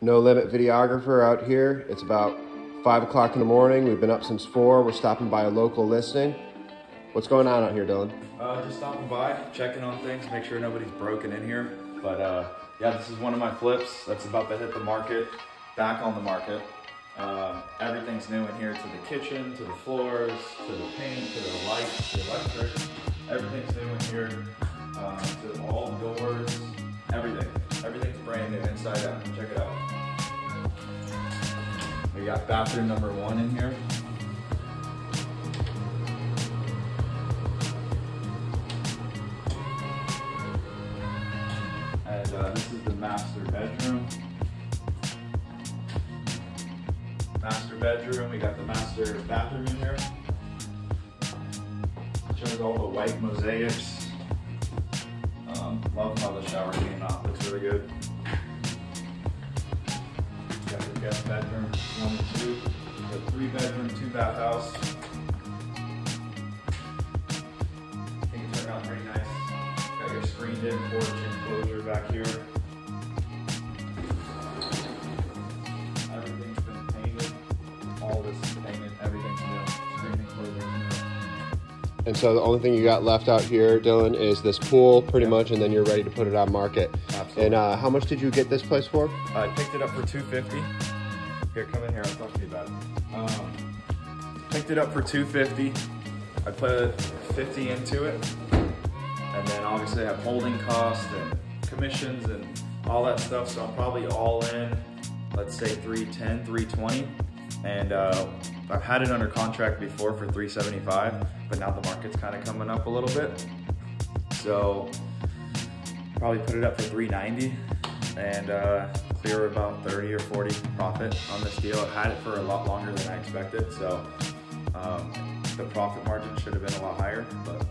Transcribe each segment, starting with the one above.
No Limit videographer out here. It's about 5 o'clock in the morning. We've been up since 4. We're stopping by a local listing. What's going on out here, Dylan? Uh, just stopping by, checking on things, make sure nobody's broken in here. But uh, yeah, this is one of my flips that's about to hit the market, back on the market. Um, everything's new in here to the kitchen, to the floors, to the paint, to the lights, the electric. Everything's new in here, um, out. Check it out. We got bathroom number one in here. And uh, this is the master bedroom. Master bedroom, we got the master bathroom in here. Shows all the white mosaics. Um, love how the shower came out, looks really good. Got the bedroom, one and two. The three bedroom, two bath house. I think it turned out pretty nice. Got your screened in porch enclosure back here. And so the only thing you got left out here, Dylan, is this pool, pretty much, and then you're ready to put it on market. Absolutely. And uh, how much did you get this place for? I picked it up for 250. Here, come in here. I'll talk to you about it. Um, picked it up for 250. I put 50 into it, and then obviously I have holding costs and commissions and all that stuff. So I'm probably all in. Let's say 310, 320. And uh, I've had it under contract before for 375, but now the market's kind of coming up a little bit. So probably put it up for 390 and uh, clear about 30 or 40 profit on this deal. I've had it for a lot longer than I expected, so um, the profit margin should have been a lot higher. But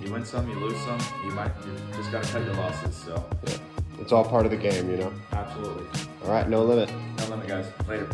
you win some, you lose some. You might you just got to cut your losses. So yeah. It's all part of the game, you know? absolutely, All right, no limit. no limit, guys. Later.